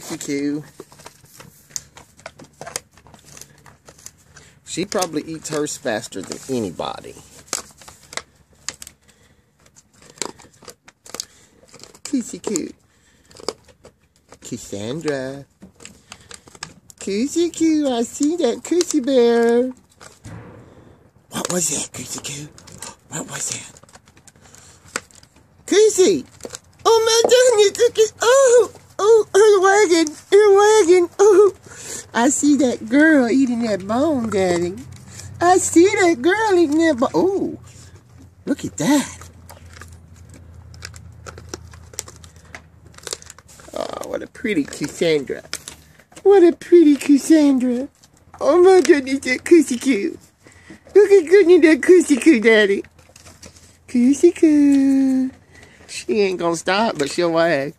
Coo. She probably eats hers faster than anybody. Coo. Cassandra. Coo, I see that Koosie Bear. What was that, Coo? What was that? Koosie! Oh my goodness! Oh! I see that girl eating that bone, Daddy. I see that girl eating that bone. Oh! Look at that. Oh, what a pretty Cassandra. What a pretty Cassandra. Oh my goodness, that Koosie Coo. Look at goodness, that Koosie Coo, Daddy. Koosie Coo. She ain't gonna stop, but she'll wag.